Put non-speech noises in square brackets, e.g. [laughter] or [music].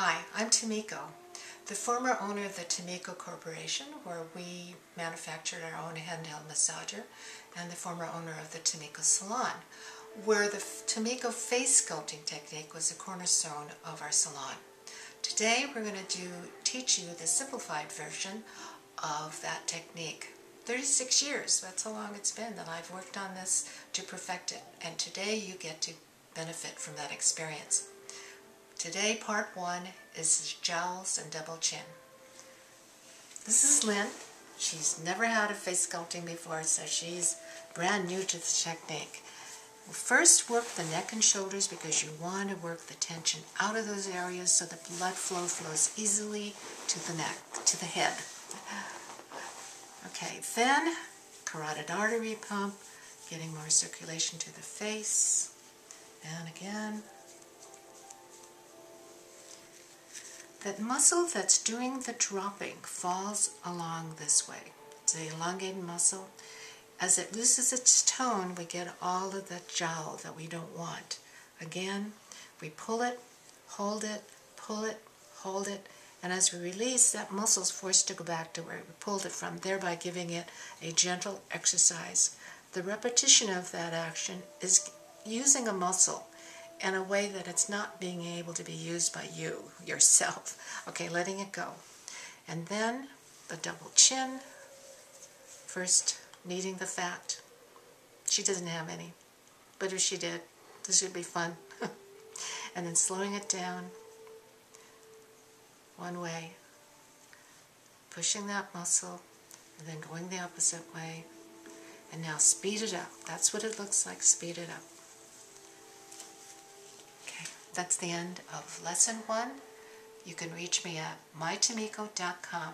Hi, I'm Tamiko, the former owner of the Tamiko Corporation, where we manufactured our own handheld massager, and the former owner of the Tamiko Salon, where the Tamiko face sculpting technique was the cornerstone of our salon. Today we're going to do teach you the simplified version of that technique. 36 years, that's how long it's been that I've worked on this to perfect it, and today you get to benefit from that experience. Today, part one is jowls and double chin. This is Lynn. She's never had a face sculpting before, so she's brand new to the technique. First work the neck and shoulders because you want to work the tension out of those areas so the blood flow flows easily to the neck, to the head. Okay, then carotid artery pump, getting more circulation to the face. And again, that muscle that's doing the dropping falls along this way. It's an elongated muscle. As it loses its tone, we get all of the jowl that we don't want. Again, we pull it, hold it, pull it, hold it, and as we release, that muscle is forced to go back to where we pulled it from, thereby giving it a gentle exercise. The repetition of that action is using a muscle in a way that it's not being able to be used by you, yourself. [laughs] Okay, letting it go. And then the double chin, first kneading the fat. She doesn't have any, but if she did, this would be fun. [laughs] and then slowing it down one way, pushing that muscle, and then going the opposite way. And now speed it up. That's what it looks like, speed it up. That's the end of lesson one. You can reach me at mytamiko.com.